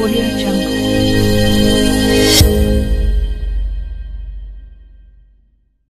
Audio Jungle.